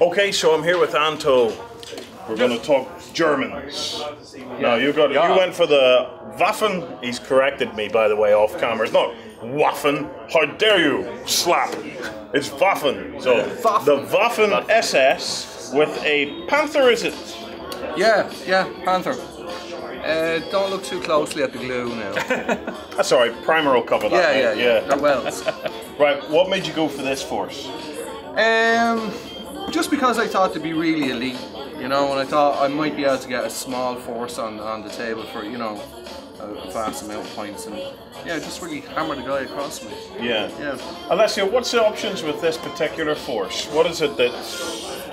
Okay, so I'm here with Anto. We're going to talk Germans. No, you got Yeah. you went for the Waffen. He's corrected me, by the way, off camera. It's not Waffen. How dare you slap? It's Waffen. So the Waffen SS with a Panther, is it? Yeah, yeah, Panther. Uh, don't look too closely at the glue now. That's all right. Primer will cover that. yeah, mate. yeah, yeah. They're welds. Right. What made you go for this force? Um, just because I thought to be really elite, you know, and I thought I might be able to get a small force on, on the table for, you know, a, a vast amount of points, and yeah, just really hammer the guy across me. Yeah. Yeah. Alessio, what's the options with this particular force? What is it that?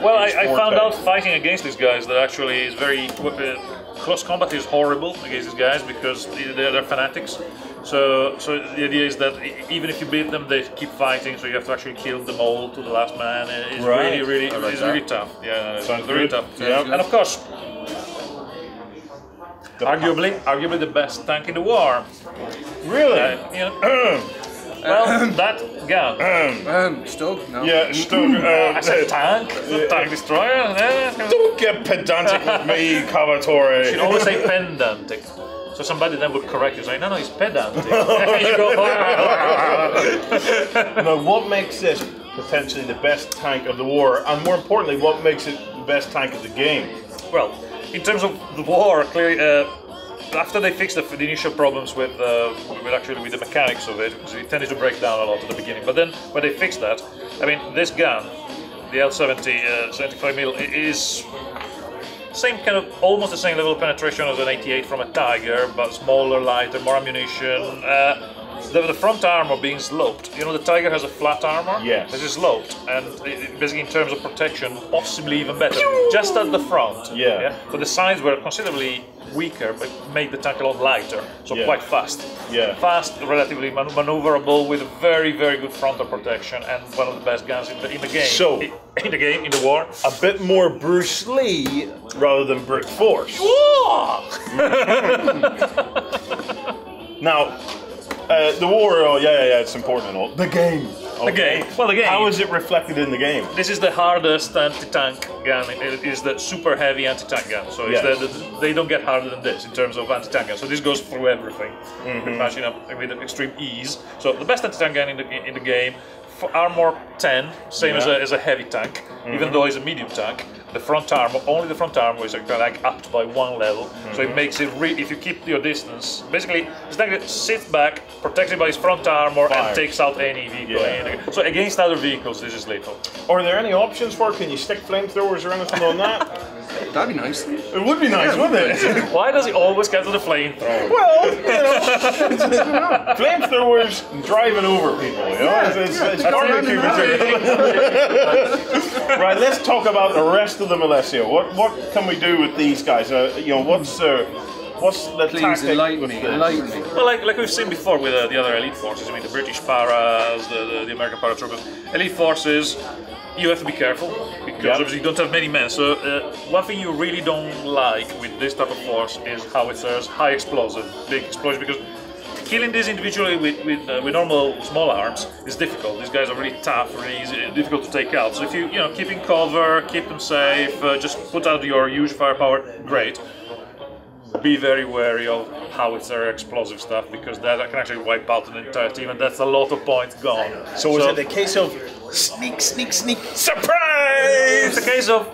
Well, I, I found out fighting against these guys that actually is very uh, close combat is horrible against these guys because they're, they're fanatics. So, so the idea is that even if you beat them, they keep fighting. So you have to actually kill them all to the last man. and It's Right. really, really, like it's that. really tough. Yeah, it's Sounds very good. tough. Yeah. And of course, arguably, arguably the best tank in the war. Really? Uh, you know, well, that gun. Um, Stug? No. yeah. Stug, uh, I said tank, the tank destroyer. eh? Don't get pedantic with me, You Cavatore. always say pedantic. So somebody then would correct you, say, no, no, he's pedantic. you go, Now, what makes this potentially the best tank of the war, and more importantly, what makes it the best tank of the game? well, in terms of the war, clearly, uh, after they fixed the, the initial problems with, uh, with actually with the mechanics of it, because it tended to break down a lot at the beginning. But then when they fixed that, I mean, this gun, the L70 uh, 75 mil, is same kind of almost the same level of penetration as an 88 from a Tiger, but smaller, lighter, more ammunition. Uh, the, the front armor being sloped. You know, the Tiger has a flat armor. Yes. This is sloped, and it, basically in terms of protection, possibly even better. Just at the front. Yeah. But the sides were considerably weaker, but made the tank a lot lighter, so Yeah. quite fast. Yeah. Fast, relatively man- maneuverable, with very, very good frontal protection, and one of the best guns in the, in the game. So- in, in the game, in the war. A bit more Bruce Lee rather than brute force. Now, uh, the war, oh, yeah, yeah, yeah, it's important and all. The game. The game. Well, the game. How is it reflected in the game? This is the hardest anti-tank gun. It is the super heavy anti-tank gun. So it's Yes. the, the, they don't get harder than this in terms of anti-tank gun. So this goes through everything, Mm-hmm. pretty much, you with extreme ease. So the best anti-tank gun in the in the game. For armor 10, same as, a, as a heavy tank, Mm-hmm. even though it's a medium tank. The front armor, only the front armor is like, like upped by one level, so Mm-hmm. it makes it really, if you keep your distance. Basically, it's like it sits back, protected by its front armor, Fires. and takes out any vehicle. Yeah. So against other vehicles, this is lethal. Are there any options for it? Can you stick flamethrowers or anything on that? That'd be nice. It would be nice, wouldn't it? Why does he always get to the flamethrower? Well, you know, flamethrowers driving over people, you know? It's, it's, it's barbecue material. right, let's talk about the rest of the Alessio. What what can we do with these guys? Uh, you know, what's uh, what's the Please tactic enlighten me. Enlighten me. Well, like, like we've seen before with uh, the other elite forces, I mean, the British paras, the, the, the American paratroopers, elite forces, you have to be careful because Yeah. obviously you don't have many men. So, uh, one thing you really don't like with this type of force is how it howitzers, high explosive, big explosion, because killing these individually with, with, uh, with normal small arms is difficult. These guys are really tough, really easy, difficult to take out. So, if you, you know, keep in cover, keep them safe, uh, just put out your huge firepower, great be very wary of howitzer explosive stuff because that can actually wipe out an entire team and that's a lot of points gone. So is it a case of sneak, sneak, sneak, surprise? it's a case of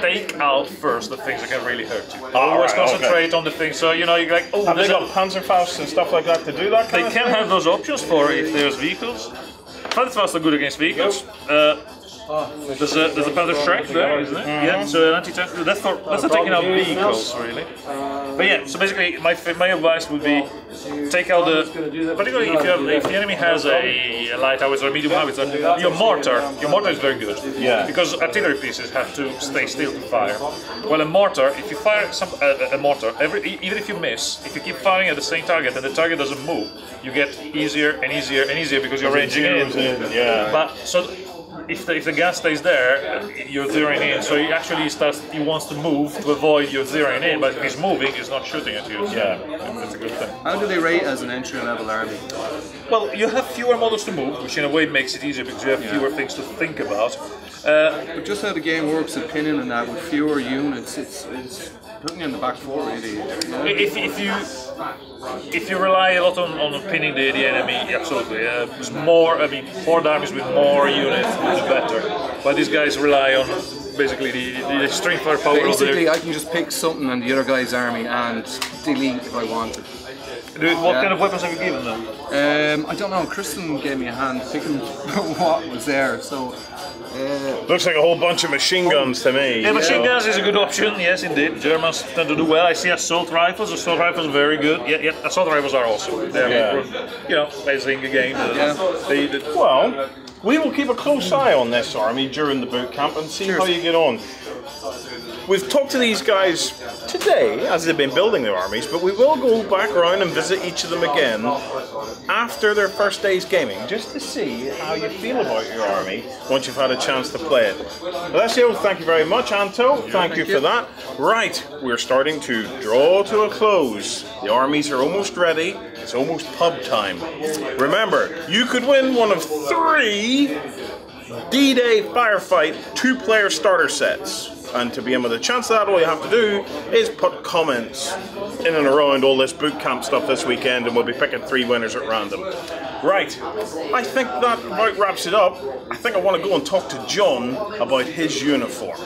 take out first the things that can really hurt you. Ah, Always right, okay. concentrate on the things. So you know you're like, oh, Have they got Panzerfaust and stuff like that to do that kind they can thing? have those options for if there's vehicles. Panzerfaust are good against vehicles. Uh, there's a there's a Panzerschreck there, isn't it? Yeah. So an anti-tank. That's for that's for taking out vehicles, really. But yeah. So basically, my my advice would be take out the particularly if you have if the enemy has a, a light howitzer or medium howitzer, your mortar your mortar is very good. Yeah. Because artillery pieces have to stay still to fire. Well, a mortar, if you fire some a, a mortar, every even if you miss, if you keep firing at the same target and the target doesn't move, you get easier and easier and easier because you're ranging in. in, yeah. But so if the, if the gun stays there, you're zeroing in. So he actually starts. He wants to move to avoid you zeroing in. But if he's moving, he's not shooting at you. So Yeah. that's a good thing. How do they rate as an entry level army? Well, you have fewer models to move, which in a way makes it easier because you have fewer things to think about. Uh, but just how the game works at pinning and that with fewer units, it's, it's putting you in the back four really. you? If, if you if you rely a lot on, on pinning the, the enemy, absolutely. Uh, it's more, I mean, four armies with more units, the better. But these guys rely on basically the, the strength firepower of Basically, their. I can just pick something on the other guy's army and delete if I want it. What yeah. kind of weapons have you given them? Um, I don't know. Kristen gave me a hand picking what was there, so uh, Looks like a whole bunch of machine guns to me. Yeah, machine So- guns is a good option. Yes, indeed. Germans tend to do well. I see assault rifles. Assault rifles are very good. Yeah, yeah. Assault rifles are also. They're, Yeah. you know, amazing game. Uh, Yeah. They, they, Well, we will keep a close eye on this army during the boot camp and see how you get on. We've talked to these guys today as they've been building their armies, but we will go back around and visit each of them again after their first day's gaming, just to see how you feel about your army once you've had a chance to play it. Alessio, thank you very much. Anto, thank, you for you. that. Right, we're starting to draw to a close. The armies are almost ready. It's almost pub time. Remember, you could win one of three D-Day Firefight two-player starter sets. And to be in with a chance of that, all you have to do is put comments in and around all this boot camp stuff this weekend, and we'll be picking three winners at random. Right, I think that about wraps it up. I think I want to go and talk to John about his uniform.